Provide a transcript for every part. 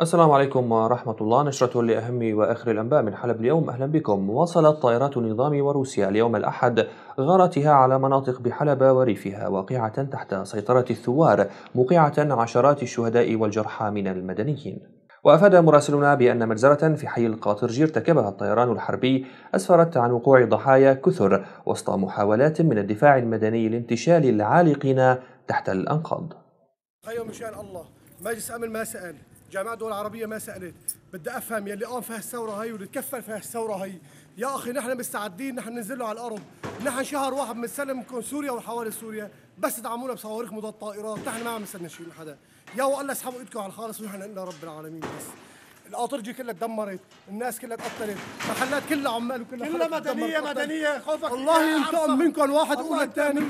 السلام عليكم ورحمة الله. نشرة لأهم وآخر الأنباء من حلب اليوم. أهلا بكم. واصلت طائرات النظام وروسيا اليوم الأحد غارتها على مناطق بحلب وريفها واقعة تحت سيطرة الثوار موقعة عشرات الشهداء والجرحى من المدنيين. وأفاد مراسلنا بأن مجزرة في حي القاطرجي ارتكبها الطيران الحربي أسفرت عن وقوع ضحايا كثر وسط محاولات من الدفاع المدني لانتشال العالقين تحت الأنقاض. خيو مشان الله. مجلس أمن ما سأل. جامعة الدول العربية ما سألت. بدي أفهم يلي قام فيها الثورة هي واللي تكفل فيها الثورة هي يا أخي نحن مستعدين نحن ننزل له على الأرض. نحن شهر واحد بنسلمكم سوريا وحوالي سوريا. بس دعمونا بصواريخ مضاد طائرات. نحن ما عم نستنى شيء من حدا. يا والله اسحبوا إيدكم على الخالص ونحن قلنا رب العالمين بس. القاطرجي كلها تدمرت. الناس كلها تقتلت. محلات كلها عمال وكلها كلها مدنية مدنية. خوفك والله ينتقم منكم واحد قول الثاني.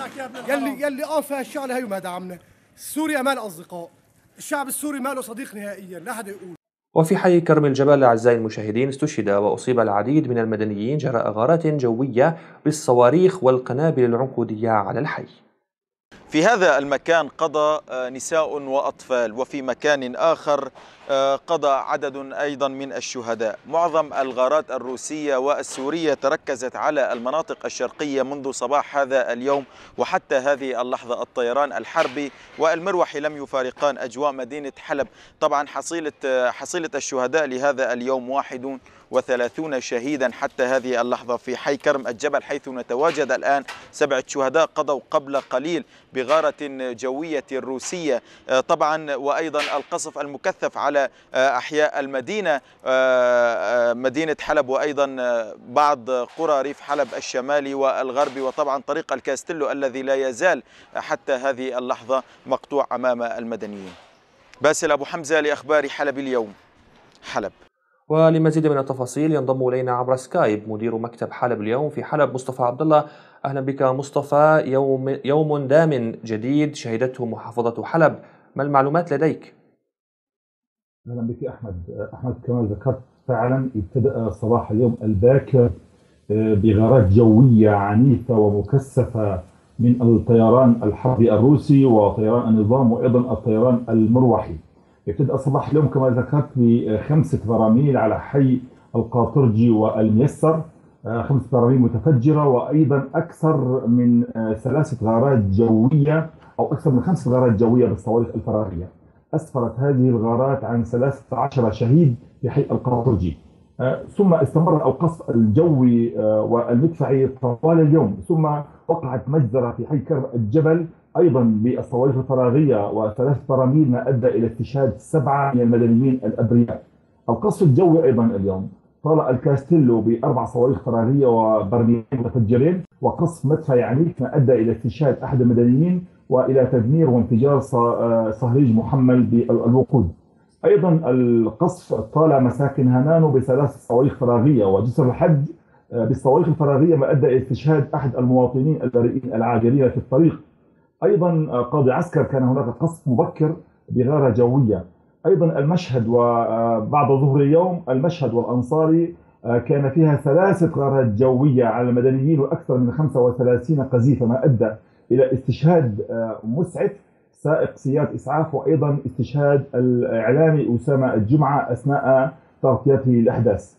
يلي يلي قام فيها الشغله هي وما دعمنا. سوريا ما أصدقاء. الشعب السوري ما له صديق نهائيا لا حدا يقول. وفي حي كرم الجبل أعزائي المشاهدين استشهد وأصيب العديد من المدنيين جراء غارات جوية بالصواريخ والقنابل العنقودية على الحي. في هذا المكان قضى نساء وأطفال وفي مكان آخر قضى عدد أيضا من الشهداء. معظم الغارات الروسية والسورية تركزت على المناطق الشرقية منذ صباح هذا اليوم وحتى هذه اللحظة. الطيران الحربي والمروحي لم يفارقان أجواء مدينة حلب. طبعا حصيلة, حصيلة الشهداء لهذا اليوم واحد وثلاثون شهيدا حتى هذه اللحظة في حي كرم الجبل حيث نتواجد الآن سبعة شهداء قضوا قبل قليل بغارة جوية روسية. طبعا وأيضا القصف المكثف على أحياء المدينة مدينة حلب وأيضا بعض قرى ريف حلب الشمالي والغربي وطبعا طريق الكاستيلو الذي لا يزال حتى هذه اللحظة مقطوع أمام المدنيين. باسل أبو حمزة لأخبار حلب اليوم. حلب. ولمزيد من التفاصيل ينضم إلينا عبر سكايب مدير مكتب حلب اليوم في حلب مصطفى عبد الله. أهلا بك مصطفى. يوم يوم دام جديد شهدته محافظة حلب. ما المعلومات لديك؟ أهلا بك أحمد. أحمد كما ذكرت فعلا ابتدأ صباح اليوم الباكر بغارات جوية عنيفة ومكثفة من الطيران الحربي الروسي وطيران النظام وأيضا الطيران المروحي. ابتدأ صباح اليوم كما ذكرت بخمسة براميل على حي القاطرجي والميسر. خمس براميل متفجرة وأيضا أكثر من ثلاثة غارات جوية أو أكثر من خمس غارات جوية بالصواريخ الفراغية أسفرت هذه الغارات عن 13 شهيد في حي القاطرجي ثم استمر القصف الجوي والمدفعي طوال اليوم. ثم وقعت مجزرة في حي كرم الجبل أيضا بالصواريخ الفراغية وثلاث براميل ما أدى إلى استشهاد سبعة من المدنيين الأبرياء. القصف الجوي أيضا اليوم طال الكاستيلو بأربع صواريخ فراغية وبرميلين متفجرين وقصف مدفعي عنيف ما أدى إلى استشهاد أحد المدنيين وإلى تدمير وانفجار صهريج محمل بالوقود. أيضا القصف طال مساكن هنانو بثلاث صواريخ فراغية وجسر الحج بالصواريخ الفراغية ما أدى إلى استشهاد أحد المواطنين البريئين العاجلين في الطريق أيضا قاضي عسكر كان هناك قصف مبكر بغارة جوية أيضا المشهد وبعد ظهر اليوم المشهد والأنصاري كان فيها ثلاثة غارات جوية على المدنيين وأكثر من 35 قذيفة ما أدى إلى استشهاد مسعف سائق سيارة إسعاف وأيضا استشهاد الإعلامي أسامة الجمعة أثناء تغطيته الأحداث.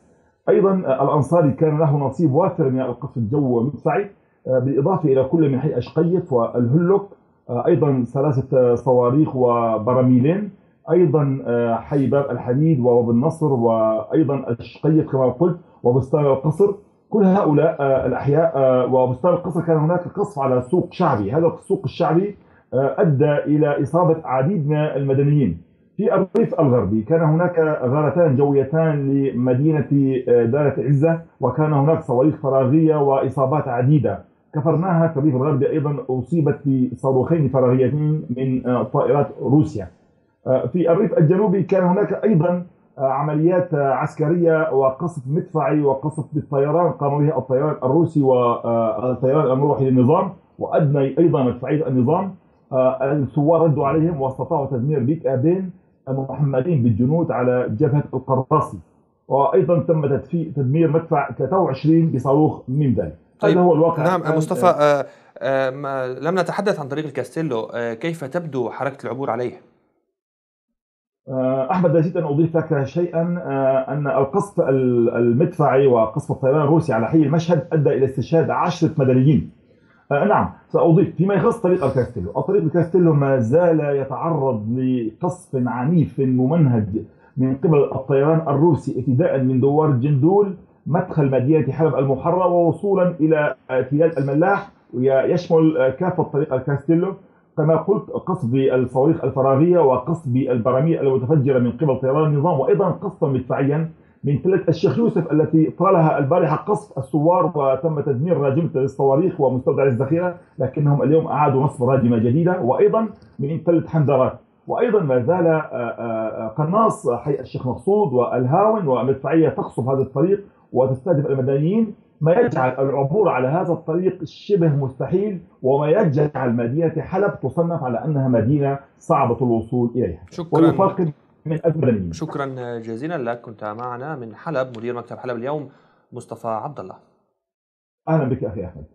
أيضا الأنصاري كان له نصيب وافر من القصف الجوي المدفعي بالإضافة إلى كل من حي أشقيف والهلك أيضا ثلاثة صواريخ وبراميلين أيضا حي باب الحديد وباب النصر وأيضا أشقيف كما قلت وبستان القصر. كل هؤلاء الأحياء وبستان القصر كان هناك قصف على سوق شعبي. هذا السوق الشعبي أدى إلى إصابة عديد من المدنيين. في الريف الغربي كان هناك غارتان جويتان لمدينة دارة عزة وكان هناك صواريخ فراغية وإصابات عديدة. كفرناها في الريف الغربي أيضا أصيبت بصاروخين فراغيتين من طائرات روسيا. في الريف الجنوبي كان هناك أيضا عمليات عسكرية وقصف مدفعي وقصف بالطيران قام به الطيران الروسي والطيران المروحي للنظام وأدنى أيضا مدفعيه النظام. الثوار ردوا عليهم واستطاعوا تدمير بيكابين محملين بالجنود على جبهة القراصي وأيضا تم تدمير مدفع 23 بصاروخ من ذلك. طيب هذا هو الواقع نعم مصطفى آه آه لم نتحدث عن طريق الكاستيلو آه كيف تبدو حركة العبور عليه؟ آه، أحمد نسيت أن أضيف لك شيئا آه، أن القصف المدفعي وقصف الطيران الروسي على حي المشهد أدى إلى استشهاد عشرة مدنيين. آه، نعم سأضيف. فيما يخص طريق الكاستيلو، الطريق الكاستيلو ما زال يتعرض لقصف عنيف ممنهج من قبل الطيران الروسي ابتداء من دوار جندول مدخل مدينة حلب المحررة ووصولا إلى تلال الملاح ويشمل كافة طريق الكاستيلو. كما قلت قصف بالصواريخ الفراغية وقصف بالبراميل المتفجرة من قبل طيران النظام وأيضا قصفا مدفعيا. من تلة الشيخ يوسف التي طالها البارحة قصف الثوار وتم تدمير راجمة الصواريخ ومستودع الذخيرة لكنهم اليوم أعادوا نصب راجمة جديدة. وأيضا من تلة حندرات وأيضا ما زال آه، آه، قناص حي الشيخ مقصود والهاون ومدفعيه تقصف هذا الطريق وتستهدف المدنيين. ما يجعل العبور على هذا الطريق شبه مستحيل وما يجعل مدينة حلب تصنف على أنها مدينة صعبة الوصول إليها. شكرا. من أجمل شكرا جزيلا لك. كنت معنا من حلب مدير مكتب حلب اليوم مصطفى عبد الله أهلا بك أخي أحمد.